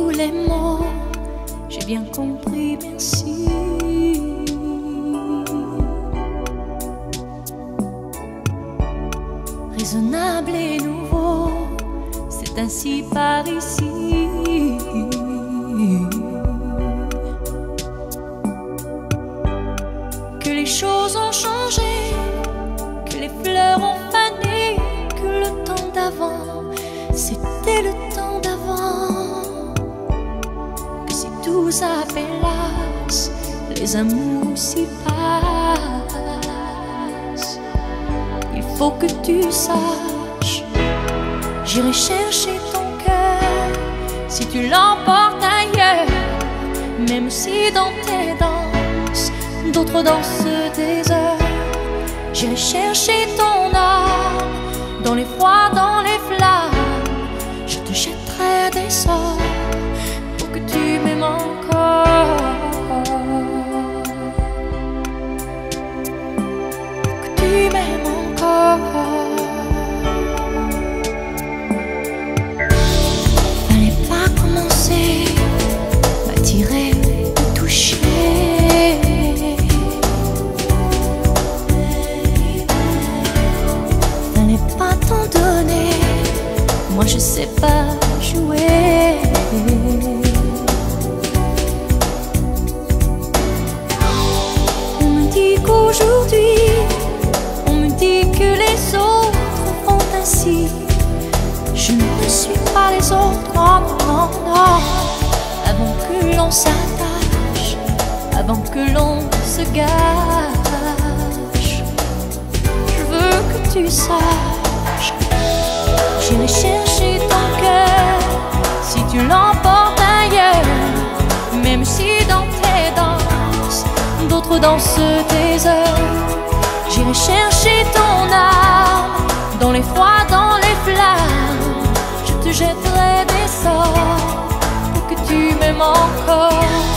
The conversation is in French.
tous les mots, j'ai bien compris, merci. Raisonnable et nouveau, c'est ainsi par ici. Que les choses ont changé, que les fleurs ont les amours s'y passent. Il faut que tu saches, j'irai chercher ton cœur si tu l'emportes ailleurs, même si dans tes danses, d'autres dansent des heures. J'irai chercher ton âme dans les froids, dans les On me dit qu'aujourd'hui, on me dit que les autres font ainsi. Je ne suis pas les autres, non, non, non. Avant que l'on s'attache, avant que l'on se gâche, je veux que tu saches. J'irai chercher tu l'emportes ailleurs. Même si dans tes danses, d'autres dansent tes heures, j'irai chercher ton âme dans les froids, dans les flammes. Je te jetterai des sorts pour que tu m'aimes encore.